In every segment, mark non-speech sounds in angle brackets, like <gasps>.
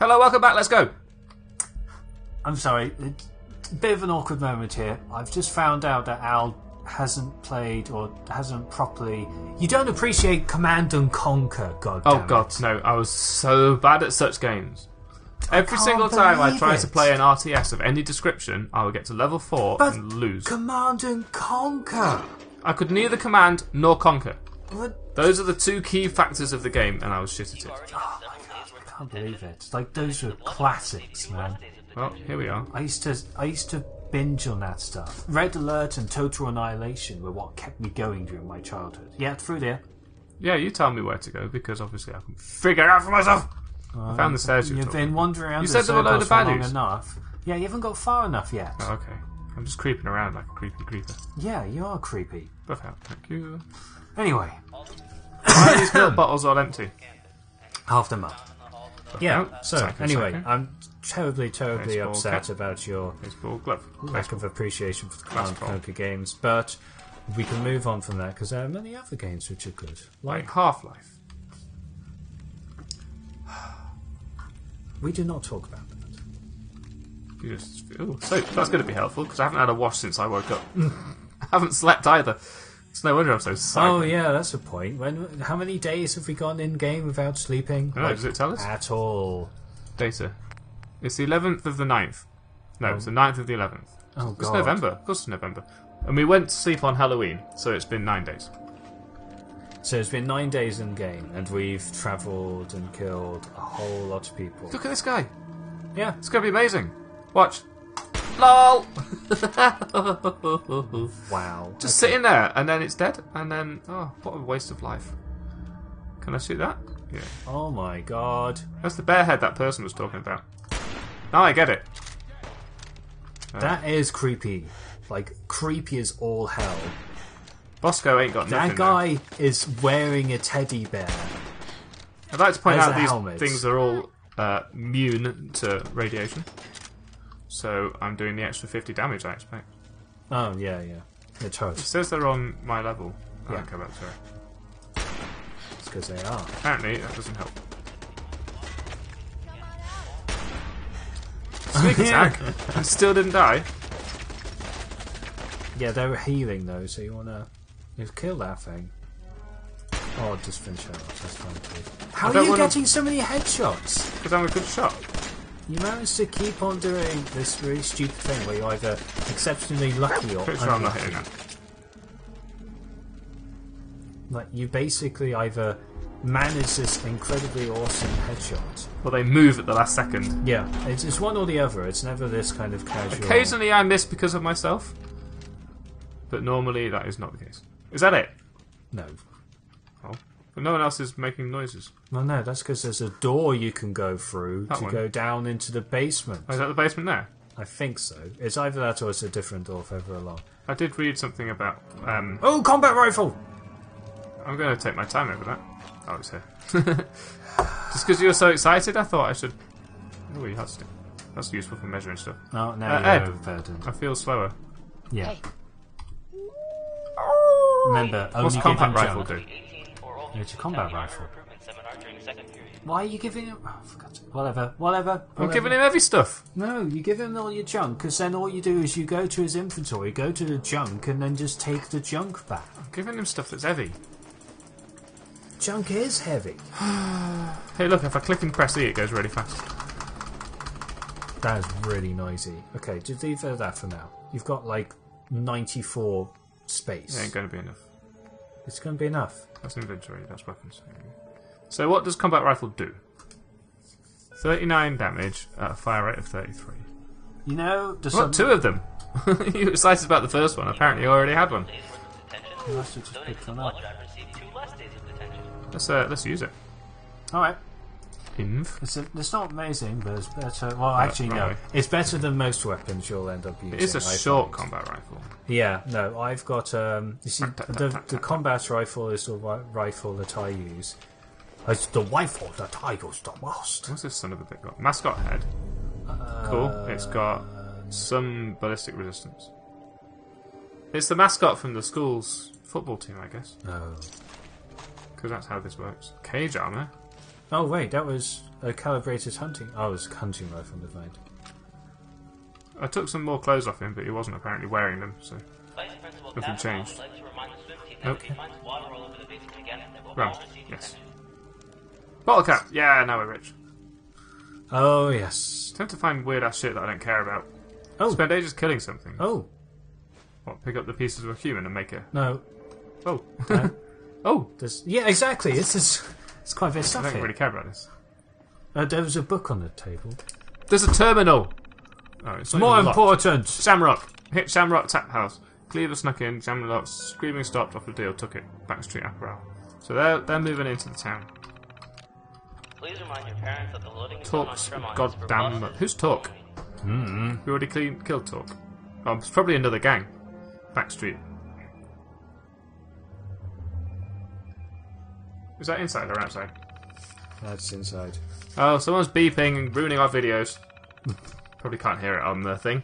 Hello, welcome back. Let's go. I'm sorry, it's a bit of an awkward moment here. I've just found out that Al hasn't played or hasn't properly. You don't appreciate Command and Conquer, God. Oh God, it. no! I was so bad at such games. Every single time I believe tried to play an RTS of any description, I would get to level four But and lose. Command and Conquer. I could neither command nor conquer. What? Those are the two key factors of the game, and I was shit at it. I can't believe it. Like those were classics, man. Well, here we are. I used to, I used to binge on that stuff. Red Alert and Total Annihilation were what kept me going during my childhood. Yeah, through there. Yeah, you tell me where to go because obviously I can figure it out for myself. I oh, found the stairs. You, talking been wandering around You the said there were a load of baddies. enough. Yeah, you haven't got far enough yet. Oh, okay. I'm just creeping around like a creepy creeper. Yeah, you are creepy. Buff out. Thank you. Anyway, Why are these milk bottles all empty? half them up. Yeah. out. So Second, anyway, second. I'm terribly, terribly Baseball upset cap. about your Baseball glove. lack of appreciation for the Basketball. Conquer games, but we can move on from that because there are many other games which are good. Like Like Half Life. <sighs> we do not talk about that. You just ooh, so that's going to be helpful because I haven't had a wash since I woke up. <laughs> I haven't slept either. It's no wonder I'm so Oh yeah, that's a point. When how many days have we gone in game without sleeping? I don't know, does it tell us? At all? Data. It's the 11th of the 9th. No, it's the 9th of the 11th. Oh god. It's. November. Of course it's November. And we went to sleep on Halloween, so it's been nine days. So it's been nine days in game, and we've travelled and killed a whole lot of people. Look at this guy. Yeah. It's going to be amazing. Watch. LOL! <laughs> Wow. Just sitting there, and then it's dead, and then, oh, what a waste of life. Can I shoot that? Yeah. Oh my god. That's the bear head that person was talking about. Now I get it. That is creepy. Like creepy as all hell. Bosco ain't got nothing. That guy is wearing a teddy bear. I'd like to point Has out these helmet. things are all uh, immune to radiation. So I'm doing the extra 50 damage, I expect. Oh yeah, yeah. It It does. says they're on my level. I Yeah. don't care about sorry. It's because they are. Apparently, that doesn't help. <laughs> Sneak attack! and still didn't die. Yeah, they were healing though, so you wanna you kill that thing. Oh, just finish it off. That's fine. Too. How I are you wanna- getting so many headshots? Because I'm a good shot. You manage to keep on doing this really stupid thing where you're either exceptionally lucky or sure I'm not unlucky. hitting that. Like you basically either manage this incredibly awesome headshot. Well, they move at the last second. Yeah, it's, it's one or the other. It's never this kind of casual. Occasionally I miss because of myself. But normally that is not the case. Is that it? No. But no one else is making noises. Well, no, that's because there's a door you can go through That to one. go down into the basement. Oh, is that the basement there? I think so. It's either that or it's a different door further along. I did read something about. Um, Oh, combat rifle! I'm going to take my time over that. Oh, it's here. <laughs> Just because you were so excited, I thought I should. Oh, you stick. That's useful for measuring stuff. Oh, now Uh, you're Ed. overburdened. I feel slower. Yeah. Remember, only What's give combat him rifle junk. do? It's a combat rifle. Why are you giving him? Oh, for God's sake. Whatever, whatever. I'm whatever. giving him heavy stuff. No, you give him all your junk, because then all you do is you go to his inventory, go to the junk, and then just take the junk back. I'm giving him stuff that's heavy. Junk is heavy. <sighs> Hey, look, if I click and press E, it goes really fast. That is really noisy. Okay, just leave it that for now. You've got like 94 space. It ain't going to be enough. It's going to be enough. That's inventory, that's weapons. So, what does combat rifle do? 39 damage at a fire rate of 33. You know, there's What, two of them? <laughs> you were excited about the first one. Apparently, you already had one. You must have just picked one up. Let's uh, let's use it. Alright. Inv. It's, a, it's not amazing, but it's better. Well, actually, no. It's better than most weapons you'll end up using. It is a short combat rifle. Yeah, no, I've got. Um, you see, the, the combat rifle is the rifle that I use. It's the rifle that I use the most. What's this son of a bit got? Mascot head. Cool. It's got some ballistic resistance. It's the mascot from the school's football team, I guess, Oh. because that's how this works. Cage armor. Oh, wait, that was a calibrated hunting. Oh, it's a hunting rifle. Never mind. I took some more clothes off him, but he wasn't apparently wearing them, so. Vice Nothing changed. would like to remind the swim team that if Okay. he finds water all the basement again, they will Right, yes. detention. Bottle cap! Yeah, now we're rich. Oh yes. Tend to find weird ass shit that I don't care about. Oh. Spend ages killing something. Oh What, pick up the pieces of a human and make a. no. Oh! Uh, <laughs> oh! there's, yeah, exactly. It's just, it's quite a bit of I don't really care about this. Uh, there was a book on the table. There's a terminal! Oh, it's not More even locked. important. Shamrock! Hit Shamrock Tap House. Cleaver snuck in, Shamrock screaming stopped off the deal, took it. Backstreet Apparel. So they're, they're moving into the town. Please remind your parents that the loading zone on Talks, Tremont is for goddamn. buses. Who's Talk? Mm-hmm. We already clean, killed Talk. Oh, it's probably another gang. Backstreet. Is that inside or outside? That's inside. Oh, someone's beeping and ruining our videos. <laughs> Probably can't hear it on the thing.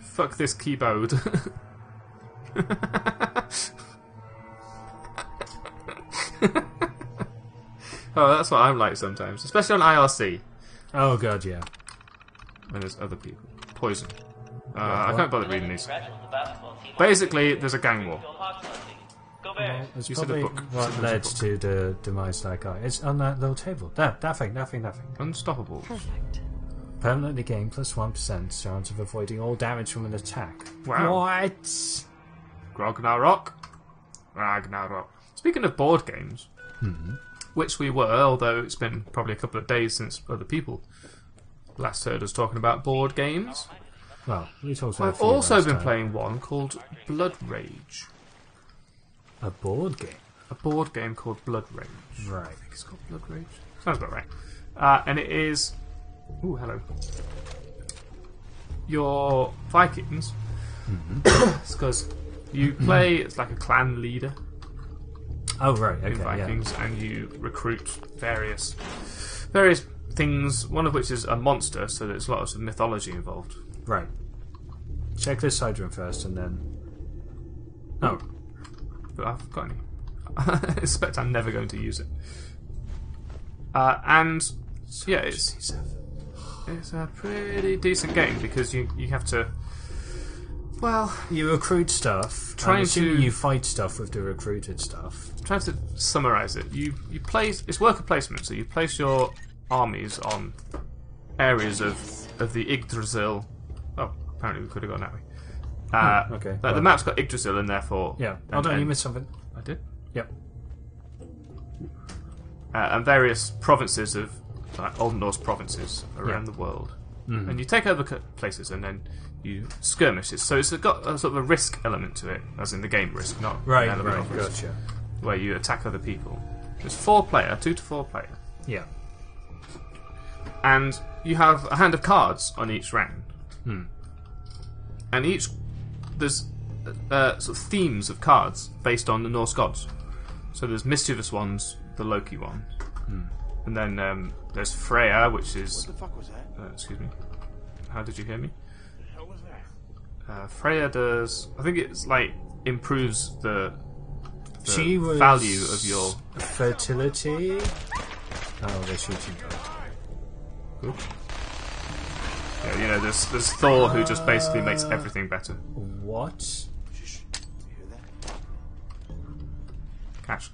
Fuck this keyboard. <laughs> oh, that's what I'm like sometimes, especially on IRC Oh god, yeah. when there's other people. Poison. Uh, I can't bother reading these. Congratulate the basketball team on Basically, there's a gang war. Go Hawks Leipzig. Go Bears! It's You said a probably book. what It's a led book. to the demise of that guy. It's on that little table. That, that thing, that thing, that thing. Unstoppable. Permanently gain plus 1% chance of avoiding all damage from an attack. Wow. What? Ragnarok. Ragnarok. Speaking of board games, mm-hmm. which we were, although it's been probably a couple of days since other people last heard us talking about board games. Well, we talked about a I've also been time. playing one called Blood Rage. A board game. A board game called Blood Rage. Right. I think it's called Blood Rage. Sounds about right. Uh, and it is. Ooh, hello. Your Vikings. <coughs> because you play. It's like a clan leader Oh, right. in Okay. Vikings, and you recruit various various things. One of which is a monster, so there's lots of mythology involved. Right. Check this side room first, and then. Oh, but I've got any. <laughs> I expect I'm never going to use it. Uh, and yeah, it's it's a pretty decent game because you you have to. Well, you recruit stuff. Trying to- you fight stuff with the recruited stuff. trying to summarize it, you you place it's worker placement, so you place your armies on areas of of the Yggdrasil. Oh, apparently we could have gone that way. Uh, Hmm, okay, Like well- the map's got Yggdrasil, and therefore Yeah. and- Hold on, you missed something. I did. Yep. uh, and various provinces of like Old Norse provinces around Yeah. the world. And you take over places and then you skirmish it. So it's got a sort of a risk element to it, as in the game risk, not Right, an element right. of risk, Gotcha. where you attack other people. It's four player, two to four player, Yeah. and you have a hand of cards on each round. And each there's uh, sort of themes of cards based on the Norse gods. So there's mischievous ones, the Loki one, and then um, there's Freya, which is What the fuck was that? Uh, excuse me. How did you hear me? The hell was that? Uh, Freya does. I think it's like improves the, the She was value of your. fertility. Oh, they're shooting. Good. Yeah, you know, there's there's Thor who just basically makes everything better. What? Shh. You hear that? Catch.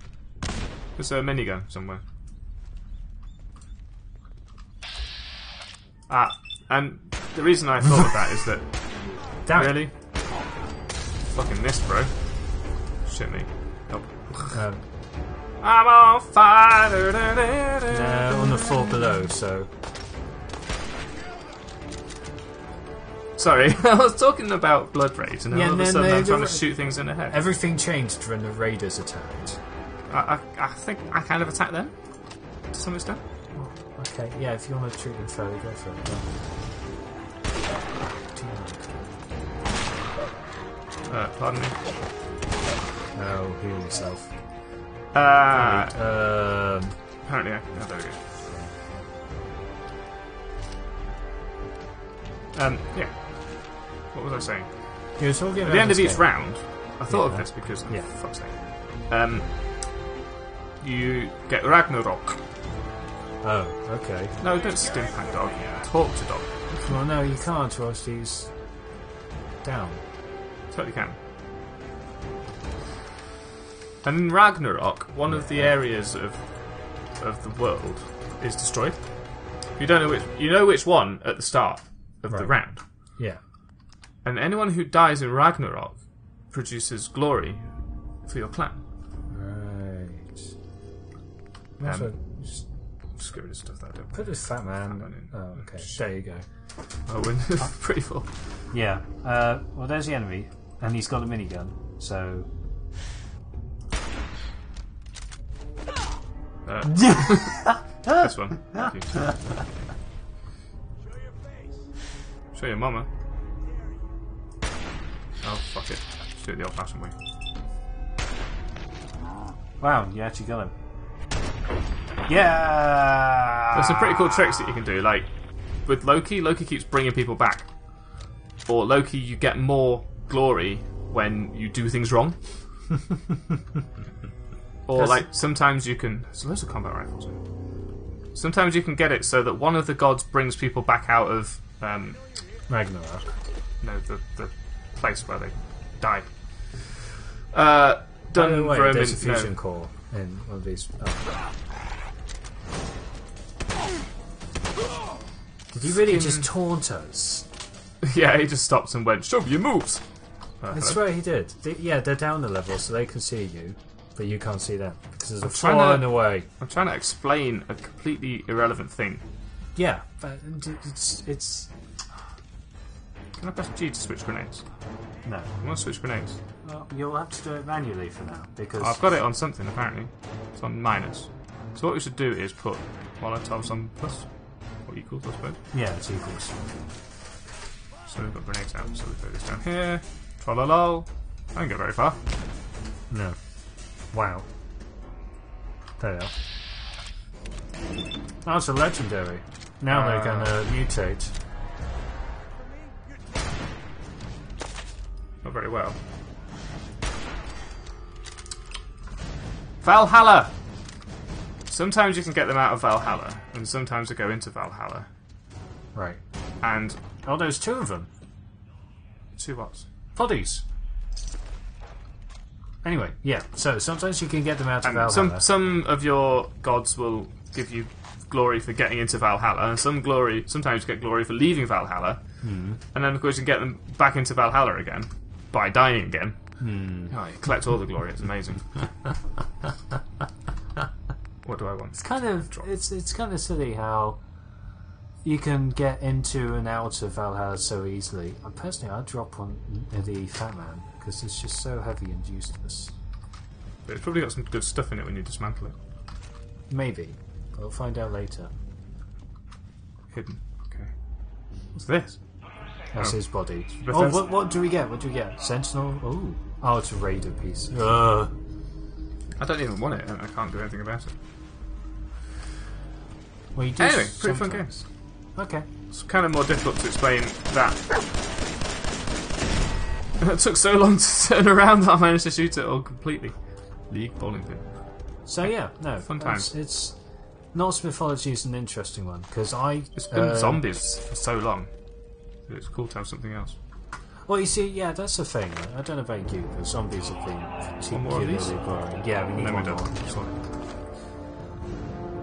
There's a minigun somewhere. Ah, and the reason I thought of that is that <laughs> Damn it. really, fucking this, bro. Shit me. Nope. Um, I'm on fire. they're on the floor below, so Sorry, <laughs> I was talking about Blood Rage, and then Yeah, all of a sudden I'm trying to shoot things in the head. everything changed when the raiders attacked. I, I, I think I kind of attacked them to some extent. Okay, yeah, if you want to treat them fairly, go for it. Uh, pardon me. Oh, heal yourself. Uh, Um, apparently, I, oh, there we go. Um, yeah. What was I saying? you were talking At the end of each game. round, I thought of this because, Yeah. for fuck's sake. Um, you get Ragnarok. Oh, okay. No, don't stimpack dog. Talk to dog. Well, no, you can't, or else he's down. Totally can. And in Ragnarok, one of the areas of of the world is destroyed. You don't know which. You know which one at the start of the round. Yeah. And anyone who dies in Ragnarok produces glory for your clan. Right. Um, Also, just Just get rid of stuff that I don't. put this fat man. man. Oh, okay. There you go. Oh, we're <laughs> pretty full. Yeah. Uh, well, there's the enemy, and he's got a minigun. So. Uh, <laughs> this one. <laughs> Thank you. Show your mama. Oh, fuck it. Just do it the old fashioned way. Wow, you actually got him. Yeah. There's some pretty cool tricks that you can do. Like with Loki, Loki keeps bringing people back. Or Loki, you get more glory when you do things wrong. <laughs> or like sometimes you can. There's loads of combat rifles. in. Sometimes you can get it so that one of the gods brings people back out of um, Ragnarok. no the the place where they died. Uh, done the way, Roman. there's a no. fusion core in one of these. Oh. Did he really just taunt us? <laughs> Yeah, he just stopped and went, "Show me your moves." Uh, I hello. swear he did. They- yeah, they're down a level, so they can see you, but you can't see them because there's a I'm trying far to- in the way. I'm trying to explain a completely irrelevant thing. Yeah, but it's it's Can I press G to switch grenades? no. I want to switch grenades. Well, you'll have to do it manually for now because I've got it on something apparently. It's on minus. So what we should do is put Molotovs on plus or equals, I suppose. Yeah, it's equals. So we've got grenades out. So we throw this down here. Trollolol. I don't get very far. No. Wow. There you are. It's a legendary. Now they're Uh, going to mutate. Not very well. Valhalla. Sometimes you can get them out of Valhalla, and sometimes they go into Valhalla. Right. And Oh, there's two of them. two what's? Bodies. Anyway, yeah. So sometimes you can get them out of And Valhalla. some some of your gods will give you glory for getting into Valhalla, and some glory. Sometimes you get glory for leaving Valhalla, Hmm. and then of course you can get them back into Valhalla again by dying again. Hmm. Oh, you collect all the glory. It's amazing. <laughs> what do I want? It's kind of it's it's kind of silly how you can get into and out of Valhalla so easily. I personally, I'd drop on the Fat Man because it's just so heavy and useless. But it's probably got some good stuff in it when you dismantle it. Maybe, but we'll find out later. Hidden. Okay. What's this? That's Oh. his body. But Oh, what, what do we get? What do we get? Sentinel. Oh, oh, it's a raider piece. Uh, I don't even want it, I can't do anything about it. well, you do Anyway, pretty fun game. Okay. It's kind of more difficult to explain that. <laughs> it took so long to turn around that I managed to shoot it all completely. League bowling pin. So yeah, no, Fun it's, times. it's Norse mythology is an interesting one because I. It's been uh, zombies for so long. It's cool to have something else. Well, you see, yeah, that's the thing. I don't know about you, but zombies have been One more of these? particularly boring. Yeah, we need one more.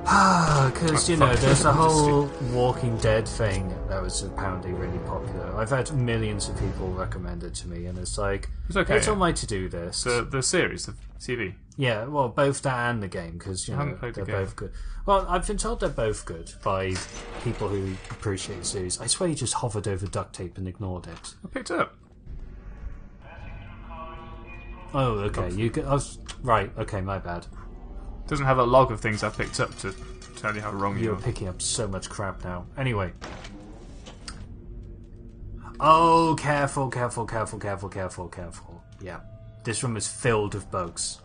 Ah, Sorry. Because, you know, there's a whole Walking Dead thing that was apparently really popular. I've had millions of people recommend it to me, and it's like, It's okay, It's on my to do list. The the series, the TV. yeah, well, both that and the game, because, you I know, the they're game. both good. Well, I've been told they're both good by people who appreciate the series. I swear you just hovered over duct tape and ignored it. I picked it up. Oh, okay. You I was, right, okay, my bad. Doesn't have a log of things I picked up to tell you how wrong you are. You're picking up so much crap now. Anyway. Oh, careful, careful, careful, careful, careful, careful. Yeah. This room is filled with bugs.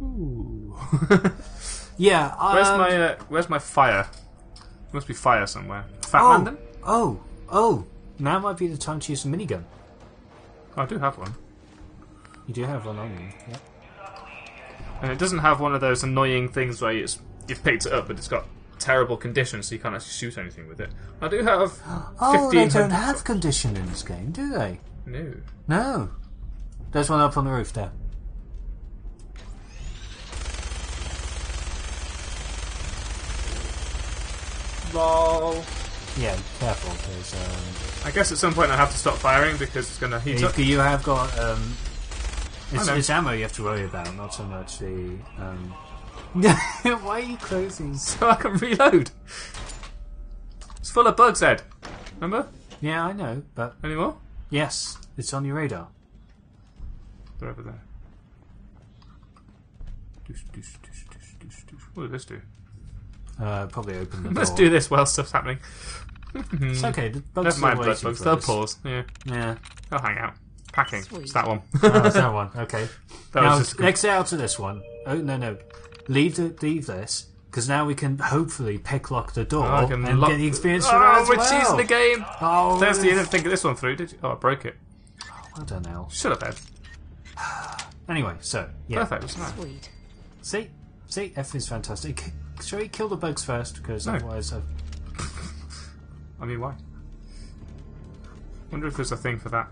Ooh. <laughs> yeah. Um, Where's my uh, Where's my fire? Must be fire somewhere. Fat oh, man oh, oh. Now might be the time to use a minigun. Oh, I do have one. You do have one on you. Yeah. And it doesn't have one of those annoying things where it's you've picked it up but it's got terrible condition, so you can't actually shoot anything with it. I do have. <gasps> Oh, they don't have condition in this game, do they? No. No. There's one up on the roof there. Lol. Yeah, careful, because um, I guess at some point I have to stop firing because it's going to heat up. you, you have got um, it's, it's ammo you have to worry about, not so much the. Um... <laughs> Why are you closing? <laughs> So I can reload. It's full of bugs, Ed. Remember? Yeah, I know, but Any more? yes, it's on your radar. They're over there. Doosh, doosh, doosh, doosh, doosh, doosh. What did this do? Uh, probably open the <laughs> Let's door. do this while stuff's happening. It's okay. The bugs Never mind blood bugs. They'll pause. Yeah, Yeah, they'll hang out. Packing. Sweet. It's that one. oh, that's that one. Okay. <laughs> That now was just exit out to this one. Oh no no, leave the, leave this because now we can hopefully pick lock the door oh, I can and lock- get the experience Oh, from it as we're well. cheesing the game. Oh, Thirsty, you didn't think of this one through, did you? Oh, I broke it. I don't know. Shut up, Ed. Anyway, so yeah. Perfect. What's the matter? Sweet. See, see, F is fantastic. Shall we kill the bugs first? Because No. otherwise, I've... Uh, <laughs> I mean, why? Wonder if there's a thing for that.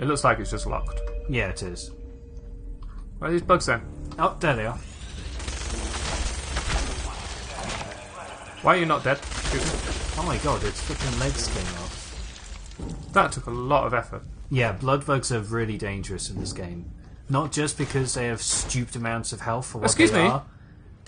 It looks like it's just locked. yeah, it is. Where are these bugs then? Oh, there they are. Why are you not dead? Oh my god, its flipping legs came off. That took a lot of effort. Yeah, blood bugs are really dangerous in this game. Not just because they have stupid amounts of health for what Excuse they me? are,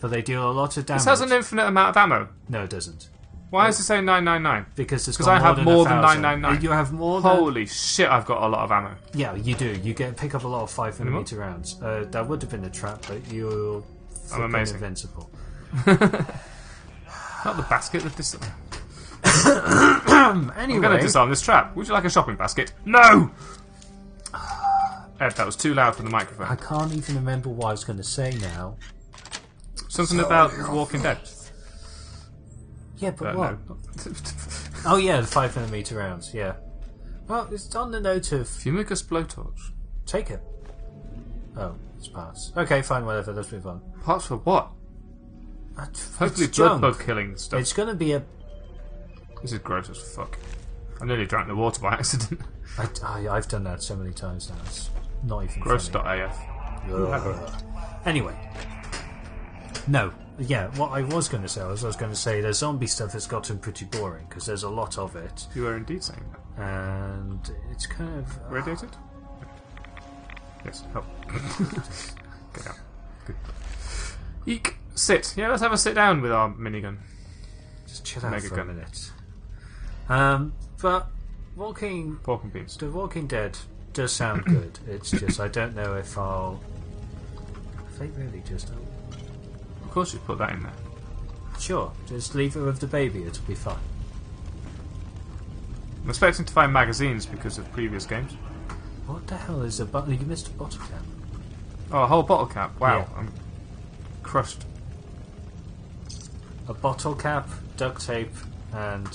but they deal a lot of damage. This has an infinite amount of ammo. No, it doesn't. Why is it saying 999? Because it's 'Cause got I have than more than thousand. 999. You have more than Holy shit, I've got a lot of ammo. yeah, you do. You get pick up a lot of five more? millimeter rounds. Uh, that would have been a trap, but you're flipping amazing. invincible. <laughs> Not the basket, the dis- <coughs> Anyway, I'm going to disarm this trap. Would you like a shopping basket? No! <sighs> Ed, that was too loud for the microphone. I can't even remember what I was going to say now. Something about Walking Dead. Yeah, but Uh, what? <laughs> Oh yeah, the five millimeter rounds. Yeah. Well, it's on the note of Fumicus blowtorch. take it. Oh, it's pass. Okay, fine, whatever. Let's move on. Parts for what? Uh, Hopefully, it's blood junk. bug killing stuff. It's going to be a. This is gross as fuck. I nearly drank the water by <laughs> accident. I, I, I've done that so many times now. It's not even Gross.af. funny. Anyway, no. Yeah, what I was going to say was I was going to say the zombie stuff has gotten pretty boring because there's a lot of it, You were indeed saying that. and it's kind of Radiated? Yes, help. <laughs> Get out. Good. Eek. Sit. Yeah, let's have a sit down with our minigun. just chill out Mega for a minute. Um, but Walking Pork and beans. The Walking Dead does sound good. It's just I don't know if I'll. If they really just Of course, you put that in there. sure, just leave it with the baby. It'll be fine. I'm expecting to find magazines because of previous games. What the hell is a bottle? You missed a bottle cap. Oh, a whole bottle cap. Wow, Yeah. I'm crushed. A bottle cap, duct tape, and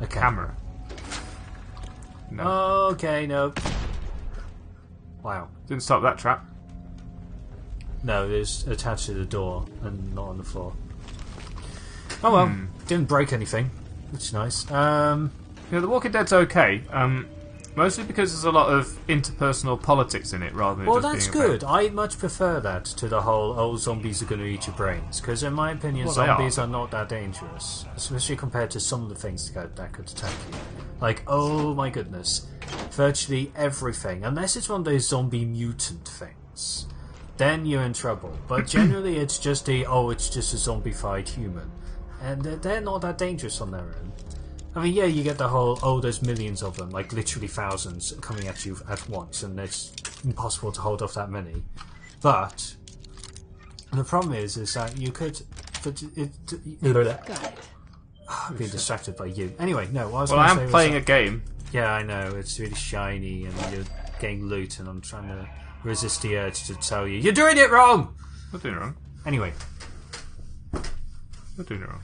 a Camera. camera. No, Okay, no. Wow. didn't stop that trap. No, it's attached to the door and not on the floor. Oh well, didn't break anything, which is nice. Um, You know, The Walking Dead's okay, um, mostly because there's a lot of interpersonal politics in it rather than well, that's good. I much prefer that to the whole "oh, zombies are going to eat your brains" because, in my opinion, Well, zombies are. are. not that dangerous, especially compared to some of the things that, that could attack you. Like, oh my goodness, virtually everything, unless it's one of those zombie mutant things, then you're in trouble. But <clears throat> generally, it's just a oh, it's just a zombified human, and they're, they're not that dangerous on their own. I mean, yeah, you get the whole oh, there's millions of them, like literally thousands coming at you at once, and it's impossible to hold off that many. But the problem is, is that you could. But it, it, it. I'm being distracted by you. Anyway, no. What I was Well, I am playing that- a game. Yeah, I know. It's really shiny, and you're getting loot, and I'm trying to resist the urge to tell you you're doing it wrong. Not doing it wrong. Anyway, Not doing it wrong.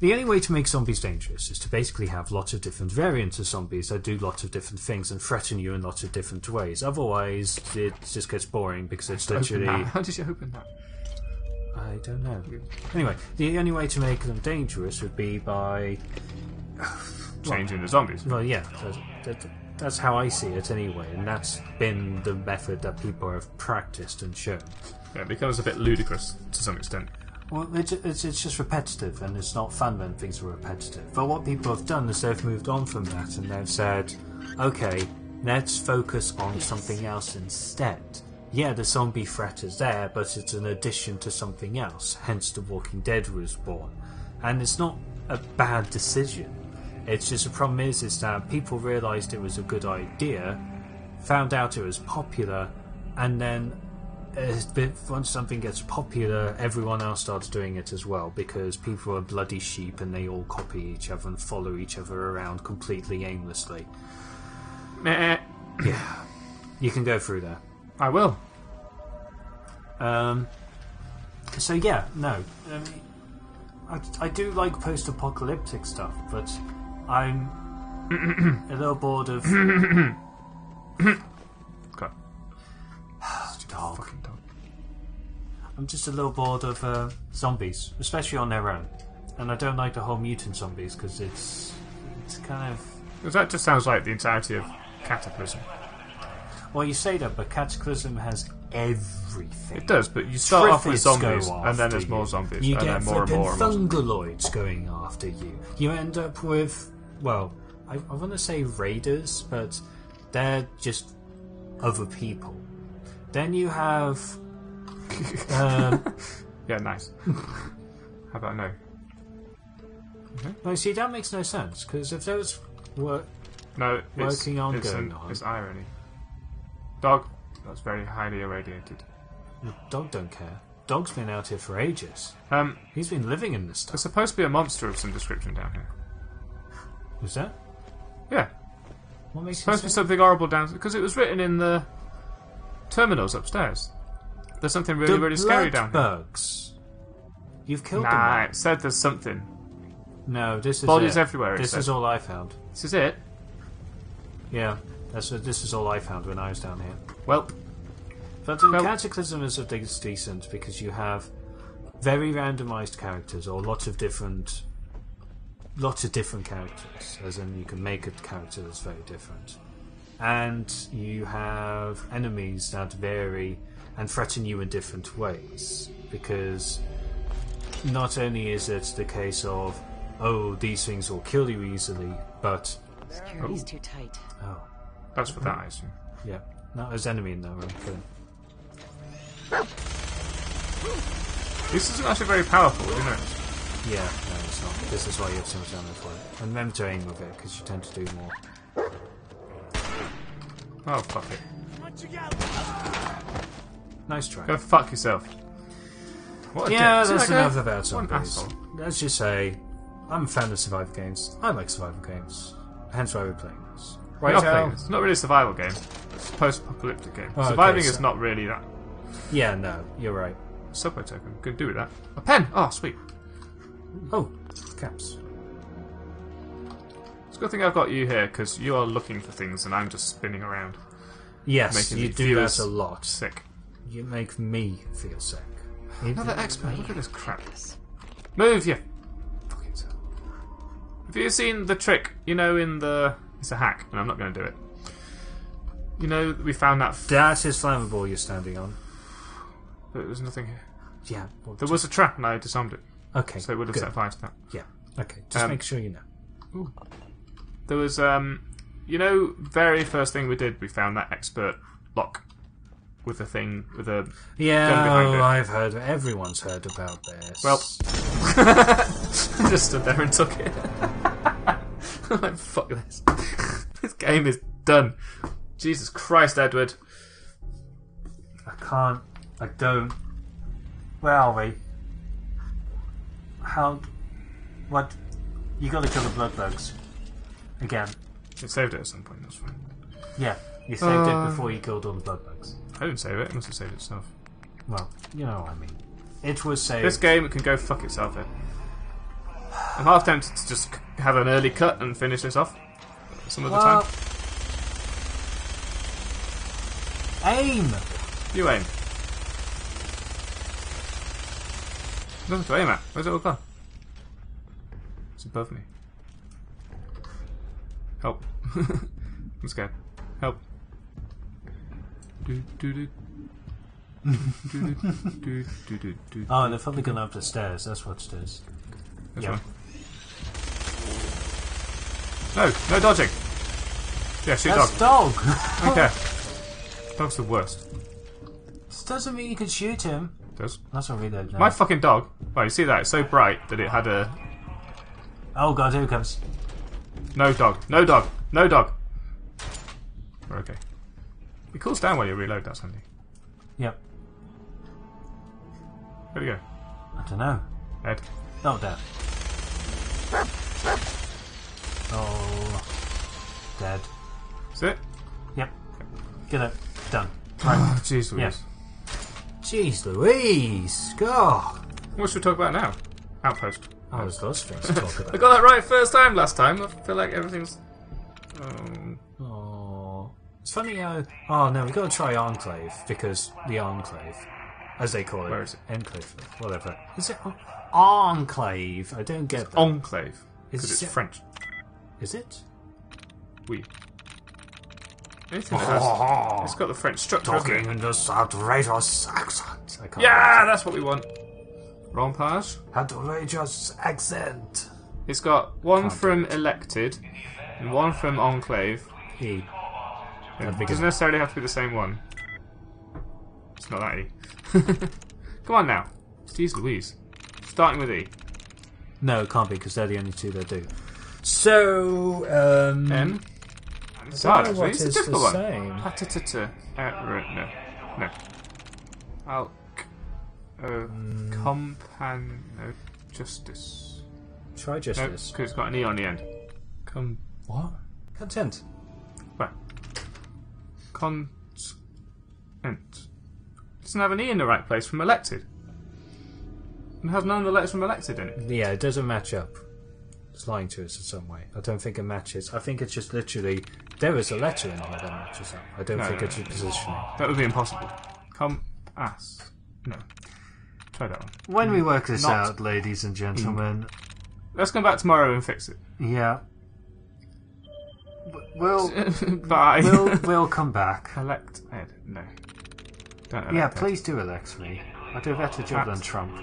The only way to make zombies dangerous is to basically have lots of different variants of zombies that do lots of different things and threaten you in lots of different ways. Otherwise, it just gets boring because it's literally. How did you open that? I don't know. Anyway, the only way to make them dangerous would be by. Changing the zombies. Well, yeah, that, that, that's how I see it anyway, and that's been the method that people have practiced and shown. Yeah, it becomes a bit ludicrous to some extent. Well, it's, it's, it's just repetitive, and it's not fun when things are repetitive. But what people have done is they've moved on from that, and they've said, okay, let's focus on something else instead. Yeah, the zombie threat is there, but it's an addition to something else, hence The Walking Dead was born. And it's not a bad decision. It's just the problem is, is that people realised it was a good idea, found out it was popular, and then uh, once something gets popular, everyone else starts doing it as well because people are bloody sheep and they all copy each other and follow each other around completely aimlessly. Meh. Yeah, you can go through there. I will. Um, so yeah, no, I, mean, I, I do like post-apocalyptic stuff, but I'm <clears throat> a little bored of. <coughs> God. Dog. Dog. I'm just a little bored of uh, zombies, especially on their own, and I don't like the whole mutant zombies because it's it's kind of 'Cause that just sounds like the entirety of Cataclysm. well, you say that, but Cataclysm has everything. It does, but you start off with zombies, and then there's more zombies, You and get then more and more. and more zombies. fungaloids going after you. You end up with, well, I, I want to say raiders, but they're just other people. Then you have, <laughs> um, Yeah, nice. How about no? no, see that makes no sense because if those were No, Working on it's, going an- on. it's irony. Dog, that's very highly irradiated. the dog don't care. Dog's been out here for ages. Um, He's been living in this there's supposed to be a monster of some description down here. Was that? Yeah, What makes supposed to be something horrible down because it was written in the terminals upstairs. There's something really, the really scary down here. bugs. You've killed them. Nah, it said there's something. No, this is Bodies it. everywhere, it This said. is all I found. This is it. Yeah, that's this is all I found when I was down here. Well, But the Well- Cataclysm is least decent because you have very randomized characters or lots of different, lots of different characters. As in, you can make a character that's very different, and you have enemies that vary and threaten you in different ways because not only is it the case of oh these things will kill you easily, but Security's too tight. oh that's for that, I assume. yeah, not as enemy in that room. But This isn't actually very powerful, you know. Yeah, no, it's not. This is why you have so much ammo for it. And remember to aim with it, because you tend to do more. Oh, fuck it. Nice try. Go fuck yourself. What a Yeah, dick. See that's that guy? enough about What an zombies. asshole. Let's just say, I'm a fan of survival games. I like survival games. Hence why we're playing this. Right, Right, not playing this. It's not really a survival game. It's a post-apocalyptic game. Oh, okay, Surviving so- is not really that. Yeah, no, you're right. Subway token. Good do with that. A pen. Oh, sweet. Oh, caps. It's a good thing I've got you here because you are looking for things and I'm just spinning around. Yes, Making you do that a lot. Sick. You make me feel sick. Another expert. Look at this crap. Move, you fucking self. Have you seen the trick? You know, in the it's a hack, and I'm not going to do it. You know, we found that. F- That is flammable you're standing on. there was nothing here. Yeah. Well, There was a trap, and I disarmed it, okay. so it would have good. set fire to that. Yeah. Okay. Just Um, make sure you know. There was, um, you know, very first thing we did, we found that expert lock with a thing with a. Yeah, behind it. oh, I've heard. Everyone's heard about this. Well, <laughs> just stood there and took it. I'm <laughs> like, fuck this. <laughs> this game is done. Jesus Christ, Edward. I can't. I don't. Where are we? How? What? You gotta kill the blood bugs. Again. It saved it at some point, that's fine. Yeah. You saved Uh. it before you killed all the blood bugs. I didn't save it, it must have saved itself. Well, you know what I mean. It was saved. This game it can go fuck itself, Ed. I'm half tempted to just have an early cut and finish this off some other Well, time. aim. You aim. Nothing to aim at. Where's it all gone? It's above me. Help. <laughs> I'm scared. Help. Do, do, do. do, do, do, do, do, do. Oh, they're probably gone up the stairs. That's what it is. This one. No, no dodging. Yeah, shoot That's dog. dog. Okay. Dog's the worst. this doesn't mean you can shoot him. Does. That's not reload now. My fucking dog. Oh, you see that? It's so bright that it had a oh god, here it comes. No dog. No dog. No dog. We're okay. It cools down when you reload, that's handy. Yep. Where'd he go? I don't know. Ed. Not that. Oh. Dead. Is it? Yep. Get it. Done. <sighs> Oh, jeez Louise. Yeah. Jeez Louise! God! What should we talk about now? Outpost. Oh, of things to talk <laughs> about. I got that right first time last time. I feel like everything's... Um, Oh. It's funny how. Oh no, we gotta try Enclave, because the Enclave. As they call it. Where is it? Enclave. Whatever. Is it Enclave? I don't get that. enclave. Is Because it's it- French. Is it? Oui. Anything has... <laughs> It's got the French structure. Talking in this outrageous accent. I can't Yeah, that's what we want. Rompage. Outrageous accent. It's got one Can't from Elected and one from Enclave. E. It doesn't necessarily have to be the same one. It's not that E. <laughs> Come on now. Jeez Louise. Starting with E. No, it can't be because they're the only two that do. So, um. N. It's hard, actually. It's a difficult the one. same. Uh, No. No. Alc. Uh, compan. No. Justice. Try justice. because it's got an E on the end. Com. What? Content. Where? Con. Ent. Doesn't have an E in the right place from elected. It has none of the letters from elected in it. Yeah, it doesn't match up. It's lying to us in some way. I don't think it matches. I think it's just literally there is a letter in here that matches up. I don't No, think no, it's a positioning. That would be impossible. Compass. No. Try that one. When we work this Not- out, ladies and gentlemen, Let's come back tomorrow and fix it. yeah, W- we'll <laughs> Bye. we'll we'll come back. <laughs> Elect Ed. No. Don't elect Yeah, Ed. please do elect me. I do a better job than Trump.